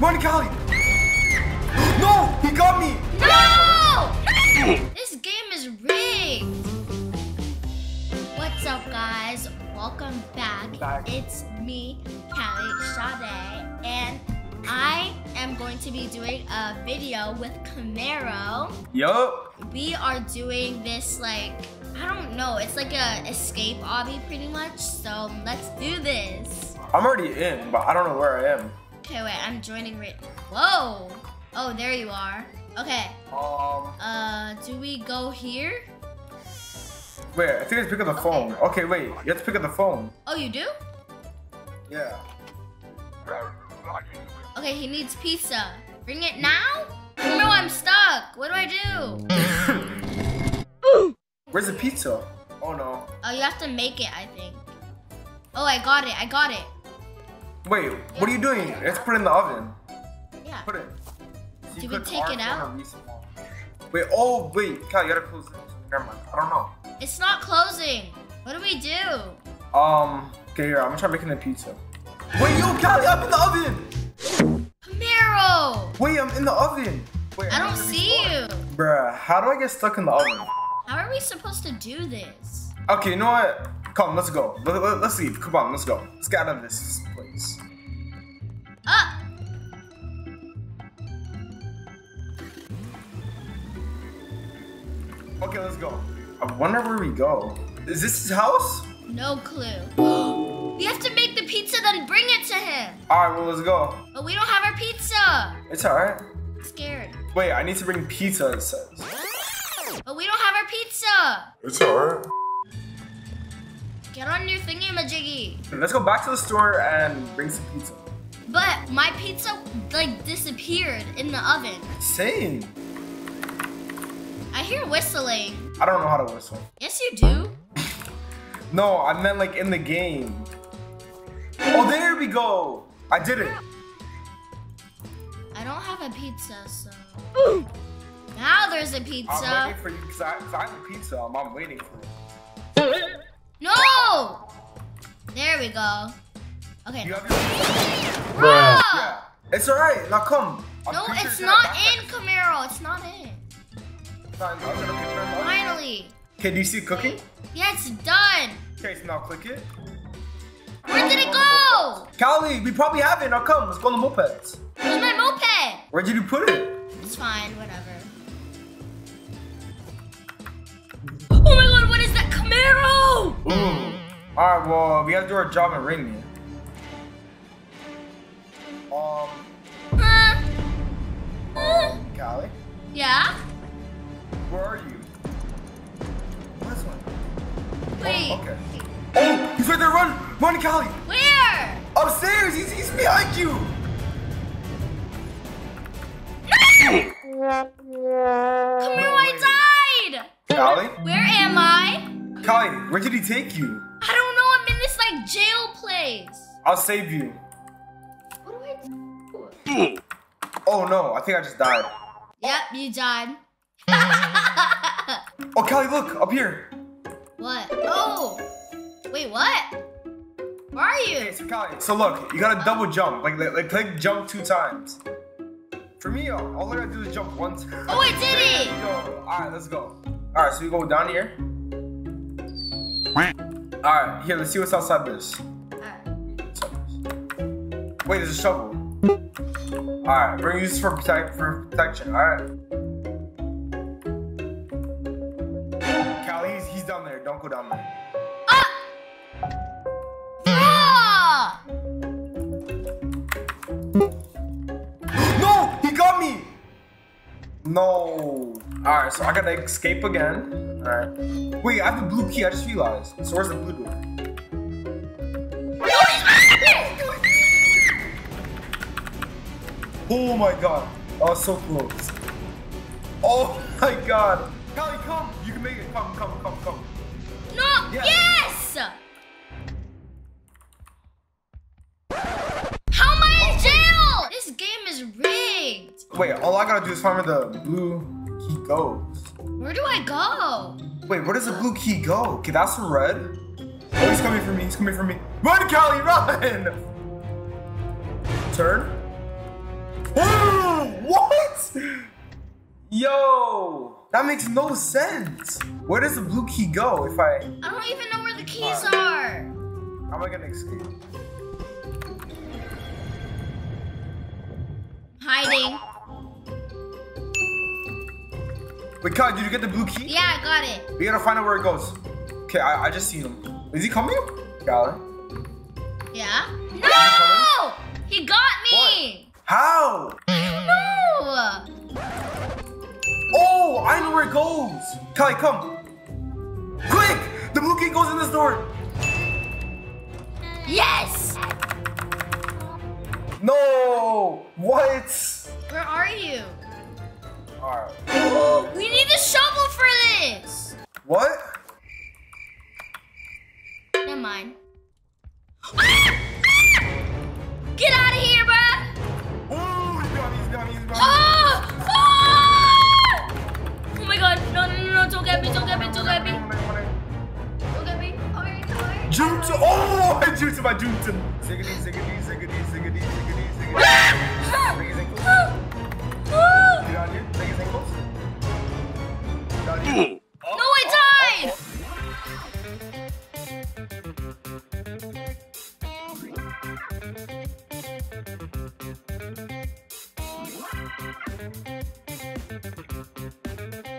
Run, Cali! No! He got me! No! this game is rigged. What's up, guys? Welcome back. Back. It's me, Cali Sade, and I am going to be doing a video with Kameiro. Yup. We are doing this like I don't know. It's like a escape obby, pretty much. So let's do this. I'm already in, but I don't know where I am. Okay, wait. I'm joining right. Whoa! Oh, there you are. Okay. Um, Uh, do we go here? wait, I think I have to pick up the phone. Okay, wait, you have to pick up the phone. Oh, you do? Yeah. Okay, he needs pizza. Bring it now? No, I'm stuck. What do I do? Where's the pizza? Oh no. Oh, you have to make it, I think. Oh, I got it. I got it. Wait, what are you doing? To put it in the oven. Yeah. Put it. So you Did we take it out? Wait, oh wait, Cal, you gotta close this. Never mind. I don't know. It's not closing. What do we do? Um, okay, here, I'm gonna try making a pizza. Wait, yo, Cali, I'm in the oven! Kameiro! Wait, I'm in the oven! Wait, I don't see you. Bruh, how do I get stuck in the oven? How are we supposed to do this? Okay, you know what? Come, on, let's go. Let, let, let's leave. Come on, let's go. Let's get out of this place. Ah! Okay, let's go. I wonder where we go. Is this his house? No clue. we have to make the pizza, then bring it to him. Alright, well, let's go. But we don't have our pizza. It's alright. I'm scared. Wait, I need to bring pizza, it says. But we don't have our pizza. It's alright. Get on your thingy majiggy. Let's go back to the store and bring some pizza. But my pizza like disappeared in the oven. Same. I hear whistling. I don't know how to whistle. Yes, you do. No, I meant like in the game. Oh, there we go. I did it. I don't have a pizza, so. Now there's a I'm waiting for you because I, 'cause I have a pizza. I'm, I'm waiting for it. No! There we go. Okay. You have your Yeah. It's alright. Now come. I'm No, pretty sure it's it's not in, Kameiro. It's not in. Fine, I'll get a picture of it. Finally. Okay, do you see it cooking? Yeah, it's done. Okay, so now click it. Where did it go? Cali, we probably have it. Now come, let's go on the mopeds. Where's my moped? Where did you put it? It's fine, whatever. Oh my god, is that mm. Alright, well, we have to do our job and ring it. Um, Huh? Huh? Cali, Yeah? where are you? This one. Oh, Wait. Oh, okay. Oh, he's right there. Run, run, Cali. Where? Upstairs. He's, he's behind you. Kameiro, I died! Cali, Where am where did he take you? I don't know, I'm in this like jail place. I'll save you. What do I do? Oh no, I think I just died. Yep, you died. Oh, Cali, look up here. what? Oh! Wait, what? Where are you? Okay, so Cali, so look, you gotta double jump, like like, like click jump two times. For me, all all I gotta do is jump once. Oh, I did it! you go. All right, let's go. All right, so we go down here. All right, here, let's see what's outside this. Wait, there's a shovel. All right, we're gonna use this for protect for protection. All right. Cali, he's, he's down there. Don't go down there. Ah! Ah! No, he got me. No. All right, so I gotta escape again. All right. Wait, I have the blue key. I just realized. So where's the blue door? Oh my god. Oh, that was so close. Oh my god. Cali, come. You can make it. Come, come, come, come. No! Yeah. Yes! How am I in jail? This game is rigged. Wait, all I gotta do is find where the blue key goes. Where do I go? Wait, where does the blue key go? Okay, that's the red. Oh, he's coming for me. He's coming for me. Run, Cali, run! Turn. Oh, what? Yo, that makes no sense. Where does the blue key go if I... I don't even know where the keys are. How am I gonna escape? Hiding. Wait, Kai, did you get the blue key? Yeah, I got it. We gotta find out where it goes. Okay, I, I just seen him. Is he coming? Galen. Yeah? he No! He got me! What? How? No! Oh, I know where it goes. Kai, come. Quick! The blue key goes in this door. Yes! No! What? Where are you? Alright. We need a shovel for this! What? Never mind. Ah! Get out of here, bruh! Oh, he's gone, he's gone, he's gone. Oh! Ah! Oh! Oh my god, no, no, no, no, don't get me, don't get me, don't get me. Don't get me. Alright, alright. Jute! Oh, I jute him, I jute him. Ziggity, ziggity, ziggity, ziggity, ziggity, ziggity. No, I died!